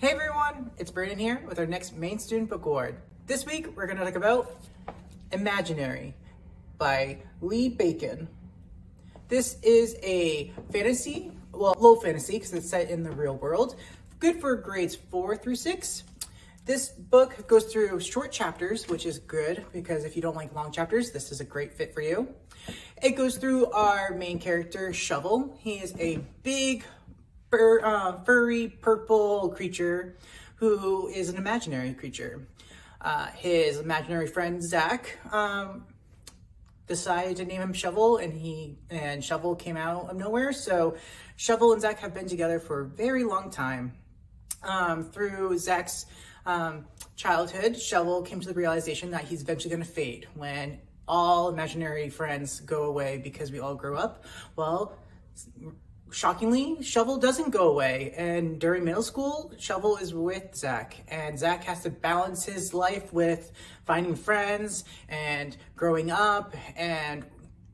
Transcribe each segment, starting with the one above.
Hey everyone, it's Brandon here with our next Maine student book award. This week we're going to talk about Imaginary by Lee Bacon. This is a fantasy, well, low fantasy because it's set in the real world, good for grades four through six. This book goes through short chapters, which is good because if you don't like long chapters, this is a great fit for you. It goes through our main character, Shovel. He is a big, fur, uh, furry purple creature who is an imaginary creature. Uh, his imaginary friend Zach um, decided to name him Shovel, and he and Shovel came out of nowhere. So Shovel and Zach have been together for a very long time. Um, through Zach's um, childhood, Shovel came to the realization that he's eventually going to fade when all imaginary friends go away because we all grow up. Well, shockingly, Shovel doesn't go away. And during middle school, Shovel is with Zach. And Zach has to balance his life with finding friends and growing up and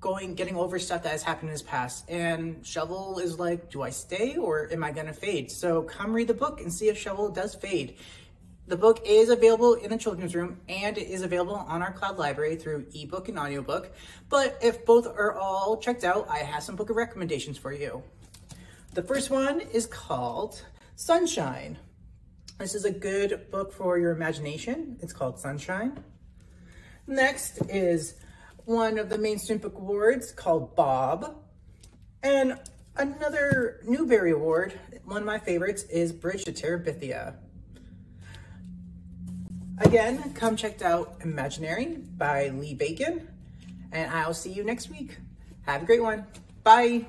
going, getting over stuff that has happened in his past. And Shovel is like, do I stay or am I going to fade? So come read the book and see if Shovel does fade. The book is available in the children's room and it is available on our cloud library through ebook and audiobook. But if both are all checked out, I have some book recommendations for you. The first one is called Sunshine. This is a good book for your imagination. It's called Sunshine. Next is one of the Maine student book awards called Bob. And another Newbery Award, one of my favorites, is Bridge to Terabithia. Again, come check out Imaginary by Lee Bacon, and I'll see you next week. Have a great one. Bye.